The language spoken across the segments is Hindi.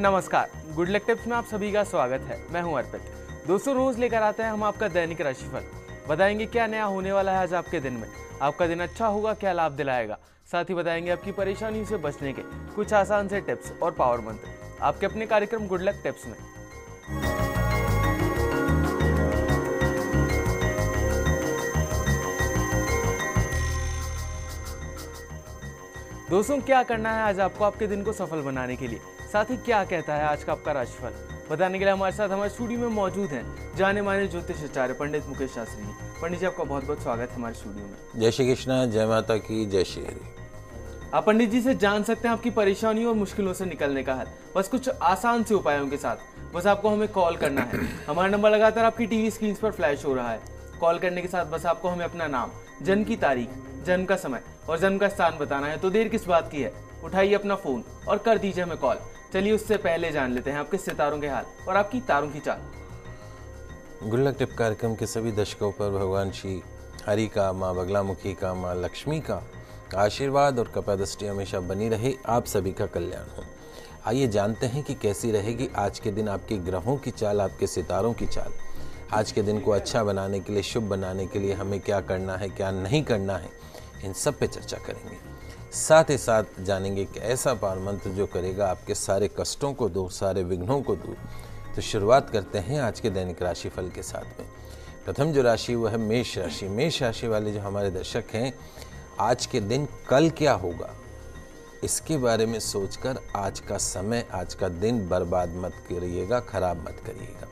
नमस्कार। गुड लक टिप्स में आप सभी का स्वागत है। मैं हूँ अर्पित। दोस्तों, रोज लेकर आते हैं हम आपका दैनिक राशिफल। बताएँगे क्या नया होने वाला है आज आपके दिन में। आपका दिन अच्छा होगा, क्या लाभ दिलाएगा। साथ ही बताएँगे आपकी परेशानियों से बचने के कुछ आसान से टिप्स और पावर मंत्र। आपके अपने कार्यक्रम गुड लक टिप्स में। दोस्तों, क्या करना है आज आपको आपके दिन को सफल बनाने के लिए? साथ ही क्या कहता है आज का आपका राशिफल? बताने के लिए हमारे साथ हमारे स्टूडियो में मौजूद हैं जाने माने ज्योतिष आचार्य पंडित मुकेश शास्त्री जी। पंडित जी आपका बहुत बहुत स्वागत है हमारे स्टूडियो में। जय श्री कृष्णा जय माता की जय श्री हरि। आप पंडित जी से जान सकते हैं आपकी परेशानियों और मुश्किलों से निकलने का हल। बस कुछ आसान से उपायों के साथ। बस आपको हमें कॉल करना है। हमारा नंबर लगातार आपकी टीवी स्क्रीन पर फ्लैश हो रहा है। कॉल करने के साथ बस आपको हमें अपना नाम जन्म की तारीख जन्म का समय और जन्म का स्थान बताना है। तो देर किस बात की है? उठाइए अपना फ़ोन और कर दीजिए हमें कॉल चलिए उससे पहले जान लेते हैं आपके सितारों के हाल और आपकी तारों की चाल। गुल्लक टिप कार्यक्रम के सभी दर्शकों पर भगवान श्री हरि का माँ, बगलामुखी का माँ, लक्ष्मी का आशीर्वाद और कपा दृष्टि हमेशा बनी रहे। आप सभी का कल्याण हो। आइए जानते हैं कि कैसी रहेगी आज के दिन आपके ग्रहों की चाल, आपके सितारों की चाल। आज के दिन को अच्छा बनाने के लिए, शुभ बनाने के लिए हमें क्या करना है, क्या नहीं करना है, इन सब पे चर्चा करेंगे। साथ ही साथ जानेंगे कि ऐसा पार मंत्र जो करेगा आपके सारे कष्टों को दूर, सारे विघ्नों को दूर। तो शुरुआत करते हैं आज के दैनिक राशि फल के साथ में। प्रथम जो राशि वो है मेष राशि। मेष राशि वाले जो हमारे दर्शक हैं, आज के दिन कल क्या होगा? इसके बारे में सोचकर आज का समय, आज का दिन बर्बाद मत करिएगा, खराब मत करिएगा।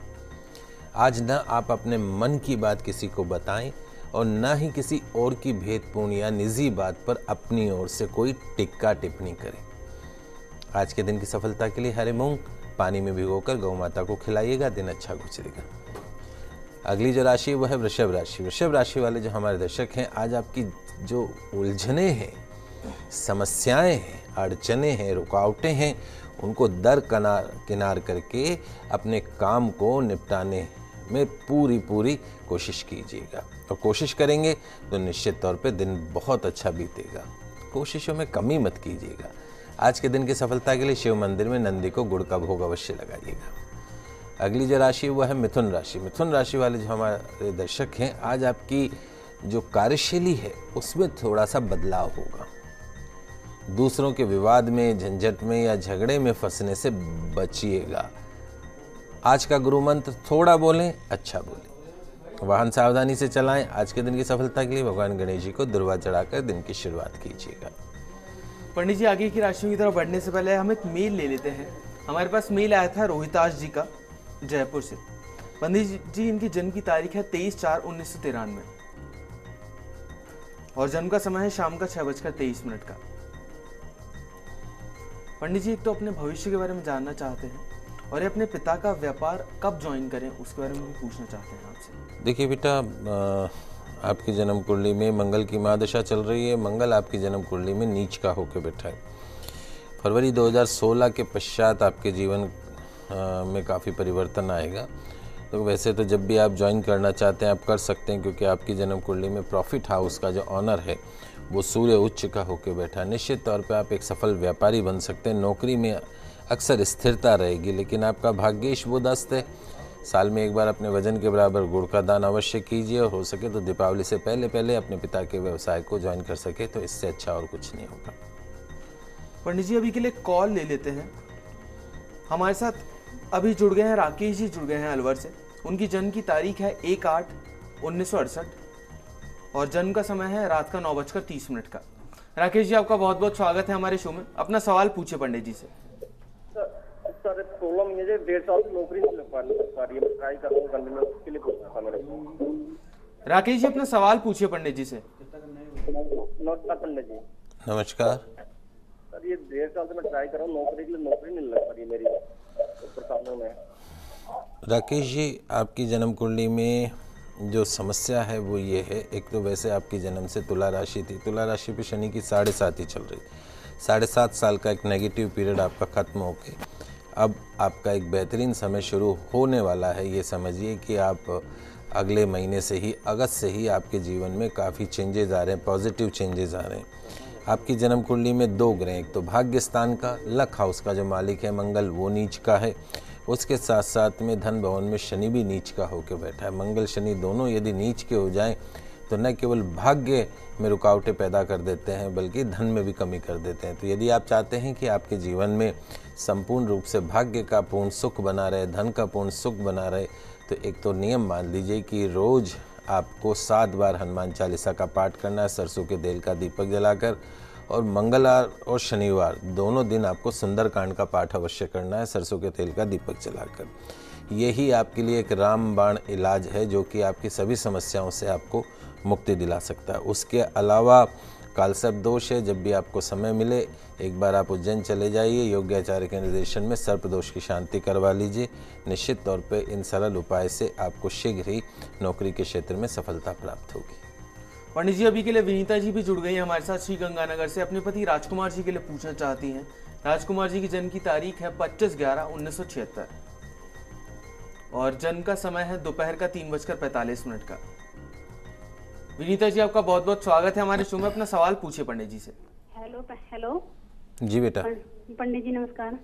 आज न आप अपने मन की बात किसी को बताएँ और ना ही किसी और की भेदपूर्ण या निजी बात पर अपनी ओर से कोई टिक्का टिप्पणी करें। आज के दिन की सफलता के लिए हरे मूंग पानी में भिगोकर गौ माता को खिलाइएगा, दिन अच्छा गुजरेगा। अगली जो राशि वह है वृषभ राशि। वृषभ राशि वाले जो हमारे दर्शक हैं, आज आपकी जो उलझने हैं, समस्याएँ हैं, अड़चने हैं, रुकावटें हैं, उनको दर कनार, किनार करके अपने काम को निपटाने में पूरी पूरी कोशिश कीजिएगा। और कोशिश करेंगे तो निश्चित तौर पे दिन बहुत अच्छा बीतेगा। कोशिशों में कमी मत कीजिएगा। आज के दिन की सफलता के लिए शिव मंदिर में नंदी को गुड़ का भोग अवश्य लगाइएगा। अगली जो राशि वो है मिथुन राशि। मिथुन राशि वाले जो हमारे दर्शक हैं, आज आपकी जो कार्यशैली है, उसमें थोड़ा सा बदलाव होगा। दूसरों के विवाद में, झंझट में या झगड़े में फंसने से बचिएगा। आज का गुरु मंत्र थोड़ा बोलें अच्छा बोलें। वाहन सावधानी से चलाएँ। आज के दिन की सफलता के लिए भगवान गणेश जी को दुर्वा चढ़ाकर दिन की शुरुआत कीजिएगा। पंडित जी, आगे की राशियों की तरफ़ बढ़ने से पहले हम एक मेल ले लेते हैं। हमारे पास मेल आया था रोहिताश जी का, जयपुर से। पंडित जी, इनकी जन्म की तारीख है तेईस चार उन्नीस सौ तिरानवे। और जन्म का समय है शाम का छह बजकर तेईस मिनट का। पंडित जी, एक तो अपने भविष्य के बारे में जानना चाहते हैं। और ये अपने पिता का व्यापार कब ज्वाइन करें, उसके बारे में भी पूछना चाहते हैं आपसे। देखिए बेटा आपकी जन्म कुंडली में मंगल की महादशा चल रही है, मंगल आपकी जन्म कुंडली में नीच का होकर बैठा है। फरवरी 2016 के पश्चात आपके जीवन में काफ़ी परिवर्तन आएगा। तो वैसे तो जब भी आप ज्वाइन करना चाहते हैं, आप कर सकते हैं, क्योंकि आपकी जन्म कुंडली में प्रॉफिट हाउस का जो ऑनर है, वो सूर्य उच्च का होकर बैठा निश्चित तौर पे आप एक सफल व्यापारी बन सकते हैं, नौकरी में अक्सर स्थिरता रहेगी, लेकिन आपका भाग्येश वो दस्त है। साल में एक बार अपने वज़न के बराबर गुड़ का दान अवश्य कीजिए और हो सके तो दीपावली से पहले पहले अपने पिता के व्यवसाय को ज्वाइन कर सके तो इससे अच्छा और कुछ नहीं होगा। पंडित जी, अभी के लिए कॉल ले लेते हैं। हमारे साथ अभी जुड़ गए हैं, राकेश जी जुड़ गए हैं अलवर से। उनकी जन्म की तारीख है एक आठ उन्नीस सौ अड़सठ और जन्म का समय है रात का नौ बजकर तीस मिनट का। राकेश जी, आपका बहुत बहुत स्वागत है हमारे शो में। अपना सवाल पूछे पंडित जी से। सर प्रॉब्लम ये है डेढ़ साल की नौकरी नहीं लग पा रही है। ट्राई कर रहा हूँ के लिए पूछना था मेरे को। राकेश जी अपना सवाल पूछिए पंडित जी से। नमस्कार पंडित जी। नमस्कार। सर ये डेढ़ साल से मैं ट्राई कर रहा हूँ नौकरी के लिए नौकरी नहीं लग पा रही मेरी में। राकेश जी आपकी जन्म कुंडली में जो समस्या है वो ये है। एक तो वैसे आपकी जन्म से तुला राशि थी। तुला राशि पे शनि की साढ़े सात ही चल रही। साढ़े सात साल का एक नेगेटिव पीरियड आपका ख़त्म हो के अब आपका एक बेहतरीन समय शुरू होने वाला है। ये समझिए कि आप अगले महीने से ही, अगस्त से ही आपके जीवन में काफ़ी चेंजेज आ रहे हैं पॉजिटिव चेंजेस आ रहे हैं। आपकी जन्म कुंडली में दो ग्रह, एक तो भाग्य स्थान का लक हाउस का जो मालिक है मंगल, वो नीच का है। उसके साथ साथ में धन भवन में शनि भी नीच का होकर बैठा है। मंगल, शनि दोनों यदि नीच के हो जाएँ तो न केवल भाग्य में रुकावटें पैदा कर देते हैं, बल्कि धन में भी कमी कर देते हैं। तो यदि आप चाहते हैं कि आपके जीवन में संपूर्ण रूप से भाग्य का पूर्ण सुख बना रहे, धन का पूर्ण सुख बना रहे तो एक तो नियम मान लीजिए कि रोज़ आपको सात बार हनुमान चालीसा का पाठ करना है, सरसों के तेल का दीपक जलाकर, और मंगलवार और शनिवार दोनों दिन आपको सुंदरकांड का पाठ अवश्य करना है, सरसों के तेल का दीपक जलाकर। यही आपके लिए एक रामबाण इलाज है, जो कि आपकी सभी समस्याओं से आपको मुक्ति दिला सकता है। उसके अलावा कालसर्प दोष है, जब भी आपको समय मिले, एक बार आप उज्जैन चले जाइए, योग्याचार्य के निर्देशन में सर्प दोष की शांति करवा लीजिए। निश्चित तौर पे इन सरल उपाय से आपको शीघ्र ही नौकरी के क्षेत्र में सफलता प्राप्त होगी। पंडित जी, अभी के लिए विनीता जी भी जुड़ गई हैं हमारे साथ श्री गंगानगर से। अपने पति राजकुमार जी के लिए पूछना चाहती हैं। राजकुमार जी की जन्म की तारीख है पच्चीस ग्यारह उन्नीस और जन्म का समय है दोपहर का तीन बजकर पैंतालीस मिनट का। विनीता जी आपका बहुत बहुत स्वागत है हमारे शो में। अपना सवाल पूछे पंडित जी से। Hello hello. जी बेटा। पंडित जी नमस्कार।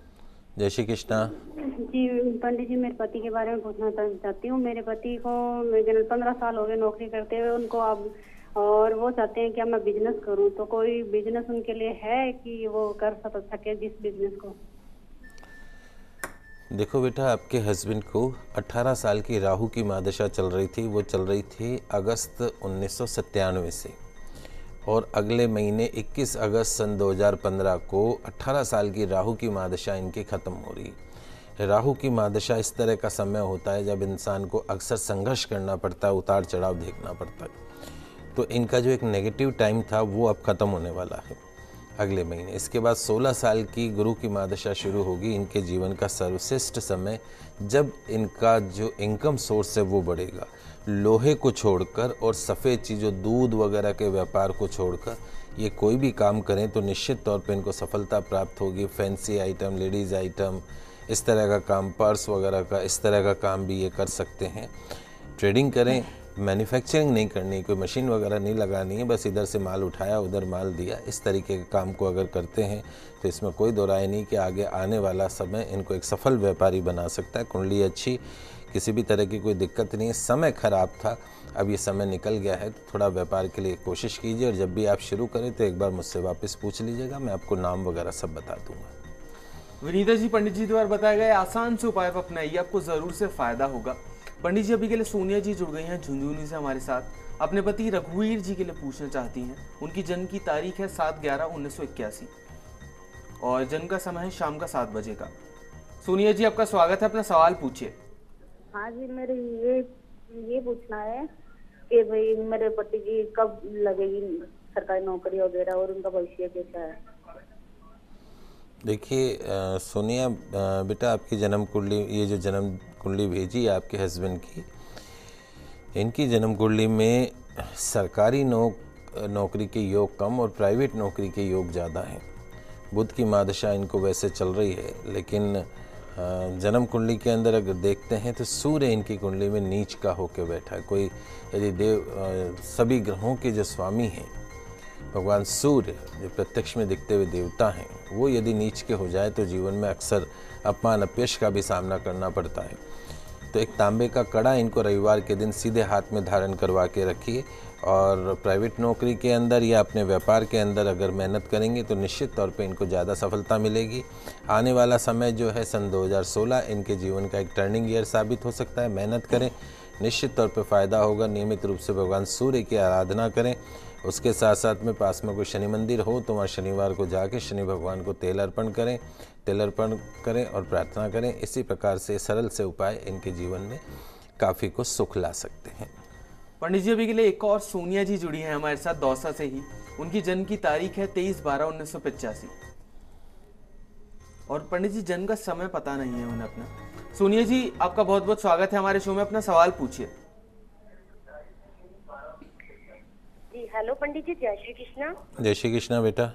जय श्री कृष्णा। जी पंडित जी मेरे पति के बारे में पूछना चाहती हूँ। मेरे पति को पंद्रह साल हो गए नौकरी करते हुए। उनको अब और वो चाहते हैं कि अब मैं बिज़नेस करूँ। तो कोई बिज़नेस उनके लिए है कि वो कर सक सके जिस बिज़नेस को? देखो बेटा, आपके हस्बैंड को 18 साल की राहु की मादशा चल रही थी। वो चल रही थी अगस्त उन्नीस सौ सत्तानवे से। और अगले महीने 21 अगस्त सन 2015 को 18 साल की राहु की मादशा इनकी ख़त्म हो रही। राहु की मादशा इस तरह का समय होता है जब इंसान को अक्सर संघर्ष करना पड़ता है, उतार चढ़ाव देखना पड़ता है। तो इनका जो एक नेगेटिव टाइम था, वो अब ख़त्म होने वाला है। अगले महीने। इसके बाद 16 साल की गुरु की मादशा शुरू होगी इनके जीवन का सर्वश्रेष्ठ समय, जब इनका जो इनकम सोर्स है वो बढ़ेगा। लोहे को छोड़कर और सफ़ेद चीज़ों, दूध वगैरह के व्यापार को छोड़कर ये कोई भी काम करें तो निश्चित तौर पे इनको सफलता प्राप्त होगी। फैंसी आइटम, लेडीज़ आइटम, इस तरह का काम, पर्स वगैरह का, इस तरह का काम भी ये कर सकते हैं। ट्रेडिंग करें मैन्युफैक्चरिंग नहीं करनी, कोई मशीन वगैरह नहीं लगानी है, बस इधर से माल उठाया, उधर माल दिया। इस तरीके के काम को अगर करते हैं तो इसमें कोई दो राय नहीं कि आगे आने वाला समय इनको एक सफल व्यापारी बना सकता है। कुंडली अच्छी, किसी भी तरह की कोई दिक्कत नहीं है। समय खराब था, अब ये समय निकल गया है तो थोड़ा व्यापार के लिए कोशिश कीजिए और जब भी आप शुरू करें तो एक बार मुझसे वापस पूछ लीजिएगा, मैं आपको नाम वगैरह सब बता दूँगा। विनीता जी, पंडित जी द्वारा बताए गए आसान से उपाय अपनाइए, आपको ज़रूर से फ़ायदा होगा। पंडित जी, अभी के लिए सोनिया जी जुड़ गई हैं झुंझुनू से हमारे साथ। अपने पति रघुवीर जी के लिए पूछना चाहती हैं। उनकी जन्म की तारीख है सात ग्यारह उन्नीस सौ इक्यासी। और जन्म का समय है शाम का सात बजे का। सोनिया जी, आपका स्वागत है, अपना सवाल पूछिए। हाँ जी, मेरे ये ये पूछना है कि भाई मेरे पति जी कब लगेगी सरकारी नौकरी वगैरह और उनका भविष्य कैसा है? देखिए सोनिया बेटा आपकी जन्म कुंडली, ये जो जन्म कुंडली भेजी आपके हस्बैंड की, इनकी जन्म कुंडली में सरकारी नौक, नौकरी के योग कम और प्राइवेट नौकरी के योग ज़्यादा हैं। बुद्ध की मादशा इनको वैसे चल रही है, लेकिन जन्म कुंडली के अंदर अगर देखते हैं तो सूर्य इनकी कुंडली में नीच का होकर बैठा है। कोई यदि देव सभी ग्रहों के जो स्वामी हैं भगवान सूर्य जो प्रत्यक्ष में दिखते हुए देवता हैं, वो यदि नीच के हो जाए तो जीवन में अक्सर अपमान, अपयश का भी सामना करना पड़ता है। तो एक तांबे का कड़ा इनको रविवार के दिन सीधे हाथ में धारण करवा के रखिए और प्राइवेट नौकरी के अंदर या अपने व्यापार के अंदर अगर मेहनत करेंगे तो निश्चित तौर पे इनको ज़्यादा सफलता मिलेगी। आने वाला समय जो है सन 2016 इनके जीवन का एक टर्निंग ईयर साबित हो सकता है। मेहनत करें, निश्चित तौर पे फ़ायदा होगा। नियमित रूप से भगवान सूर्य की आराधना करें। उसके साथ साथ में पास में कोई शनि मंदिर हो तो वहाँ शनिवार को जाके शनि भगवान को तेल अर्पण करें, तेल अर्पण करें और प्रार्थना करें। इसी प्रकार से सरल से उपाय इनके जीवन में काफ़ी कुछ सुख ला सकते हैं। पंडित जी, अभी के लिए एक और सोनिया जी जुड़ी हैं हमारे साथ दौसा से ही। उनकी जन्म की तारीख है तेईस बारह उन्नीस सौ पचासी। और पंडित जी, जन्म का समय पता नहीं है उन्हें अपना। सोनिया जी, आपका बहुत बहुत स्वागत है हमारे शो में। अपना सवाल पूछिए। हेलो पंडित जी जय श्री कृष्णा। जय श्री कृष्णा बेटा।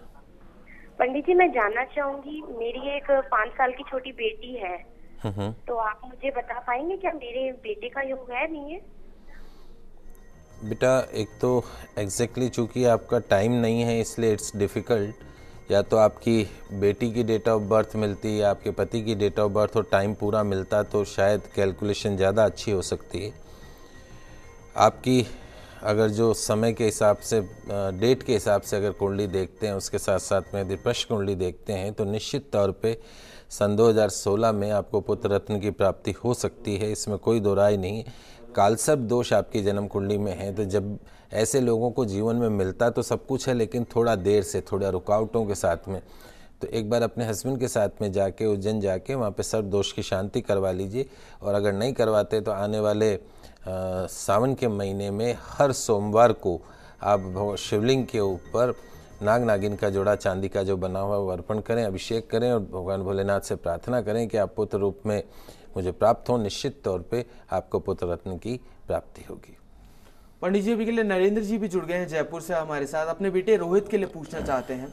पंडित जी मैं जानना चाहूँगी मेरी एक पाँच साल की छोटी बेटी है। हम्म हम्म। तो आप मुझे बता पाएँगे क्या मेरे बेटे का योग है नहीं है? बेटा एक तो एग्जैक्टली exactly चूँकि आपका टाइम नहीं है इसलिए इट्स डिफ़िकल्ट या तो आपकी बेटी की डेट ऑफ़ बर्थ मिलती या आपके पति की डेट ऑफ़ बर्थ और टाइम पूरा मिलता तो शायद कैलकुलेशन ज़्यादा अच्छी हो सकती है। आपकी अगर जो समय के हिसाब से डेट के हिसाब से अगर कुंडली देखते हैं, उसके साथ साथ में यदि प्रश्न कुंडली देखते हैं तो निश्चित तौर पे सन 2016 में आपको पुत्र रत्न की प्राप्ति हो सकती है। इसमें कोई दो राय नहीं। कालसर्प दोष आपकी जन्म कुंडली में है तो जब ऐसे लोगों को जीवन में मिलता तो सब कुछ है, लेकिन थोड़ा देर से, थोड़ा रुकावटों के साथ में। तो एक बार अपने हस्बैंड के साथ में जाके, उज्जैन जाके वहाँ पे सर्प दोष की शांति करवा लीजिए, और अगर नहीं करवाते तो आने वाले सावन के महीने में हर सोमवार को आप शिवलिंग के ऊपर नाग नागिन का जोड़ा, चांदी का जो बना हुआ वो अर्पण करें, अभिषेक करें और भगवान भोलेनाथ से प्रार्थना करें कि आप पुत्र रूप में मुझे प्राप्त हो। निश्चित तौर पे आपको पुत्र रत्न की प्राप्ति होगी। पंडित जी, अभी के लिए नरेंद्र जी भी जुड़ गए हैं जयपुर से हमारे साथ। अपने बेटे रोहित के लिए पूछना चाहते हैं।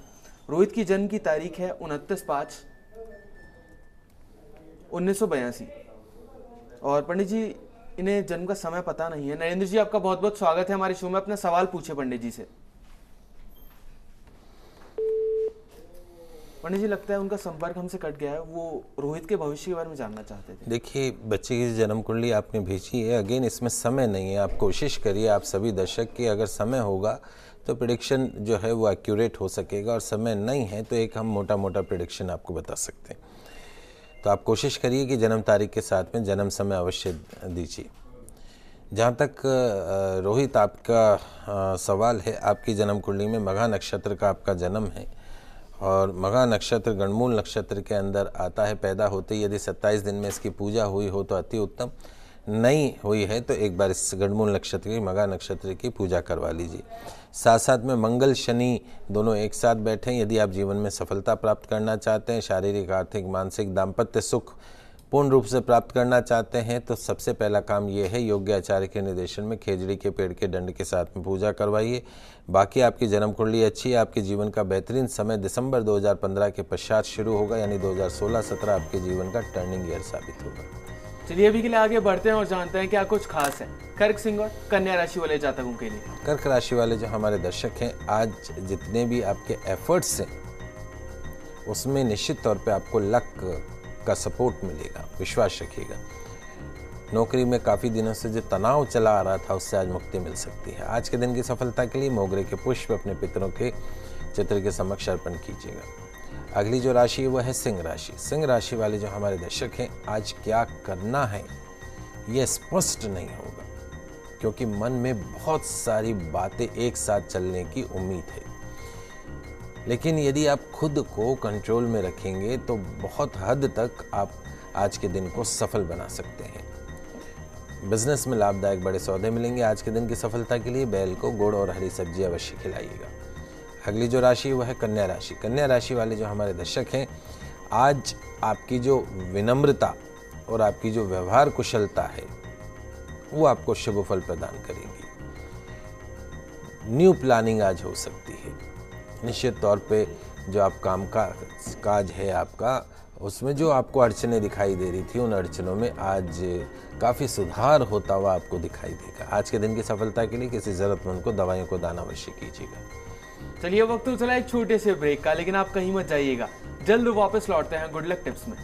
रोहित की जन्म की तारीख है उनतीस पाँच उन्नीस और पंडित जी इन्हें जन्म का समय पता नहीं है। नरेंद्र जी, आपका बहुत बहुत स्वागत है हमारे शो में अपना सवाल पूछे पंडित जी से। पंडित जी, लगता है उनका संपर्क हमसे कट गया है। वो रोहित के भविष्य के बारे में जानना चाहते थे। देखिए, बच्चे की जन्म कुंडली आपने भेजी है। अगेन, इसमें समय नहीं है। आप कोशिश करिए, आप सभी दर्शक की अगर समय होगा तो प्रिडिक्शन जो है वो एक्यूरेट हो सकेगा। और समय नहीं है तो एक हम मोटा मोटा प्रिडिक्शन आपको बता सकते हैं। तो आप कोशिश करिए कि जन्म तारीख के साथ में जन्म समय अवश्य दीजिए। जहाँ तक रोहित आपका सवाल है, आपकी जन्म कुंडली में मघा नक्षत्र का आपका जन्म है और मघा नक्षत्र गणमूल नक्षत्र के अंदर आता है, पैदा होते यदि 27 दिन में इसकी पूजा हुई हो तो अति उत्तम। नहीं हुई है तो एक बार इस गणमूल नक्षत्र की, मगा नक्षत्र की पूजा करवा लीजिए। साथ साथ में मंगल शनि दोनों एक साथ बैठे यदि आप जीवन में सफलता प्राप्त करना चाहते हैं, शारीरिक, आर्थिक, मानसिक, दाम्पत्य सुख पूर्ण रूप से प्राप्त करना चाहते हैं तो सबसे पहला काम ये है, योग्य आचार्य के निर्देशन में खेजड़ी के पेड़ के दंड के साथ में पूजा करवाइए। बाकी आपकी जन्म कुंडली अच्छी है, आपके जीवन का बेहतरीन समय दिसंबर 2015 के पश्चात शुरू होगा, यानी 2016-17 आपके जीवन का टर्निंग ईयर साबित होगा। चलिए अभी के लिए आगे बढ़ते हैं और जानते हैं क्या कुछ खास है। कर्क सिंह और कन्या राशि वाले जातकों के लिए। कर्क राशि वाले जो हमारे दर्शक हैं, आज जितने भी आपके एफर्ट्स हैं, उसमें निश्चित तौर पे आपको लक का सपोर्ट मिलेगा, विश्वास रखिएगा। नौकरी में काफ़ी दिनों से जो तनाव चला आ रहा था, उससे आज मुक्ति मिल सकती है। आज के दिन की सफलता के लिए मोगरे के पुष्प अपने पितरों के चित्र के समक्ष अर्पण कीजिएगा। अगली जो राशि है वह है सिंह राशि। सिंह राशि वाले जो हमारे दर्शक हैं, आज क्या करना है यह स्पष्ट नहीं होगा, क्योंकि मन में बहुत सारी बातें एक साथ चलने की उम्मीद है। लेकिन यदि आप खुद को कंट्रोल में रखेंगे तो बहुत हद तक आप आज के दिन को सफल बना सकते हैं। बिज़नेस में लाभदायक बड़े सौदे मिलेंगे आज के दिन की सफलता के लिए। बैल को, गुड़ और हरी सब्ज़ी अवश्य खिलाइएगा। अगली जो राशि वह है कन्या राशि। कन्या राशि वाले जो हमारे दर्शक हैं, आज आपकी जो विनम्रता और आपकी जो व्यवहार कुशलता है, वो आपको शुभ फल प्रदान करेंगी। न्यू प्लानिंग आज हो सकती है। निश्चित तौर पे जो आप काम का, काज है आपका, उसमें जो आपको अड़चने दिखाई दे रही थी, उन अड़चनों में आज काफ़ी सुधार होता हुआ आपको दिखाई देगा। आज के दिन की सफलता के लिए किसी ज़रूरतमंद को, दवाइयों को दान अवश्य कीजिएगा। चलिए वक्त चला एक छोटे से ब्रेक का, लेकिन आप कहीं मत जाइएगा। जल्द वापस लौटते हैं गुड लक टिप्स में।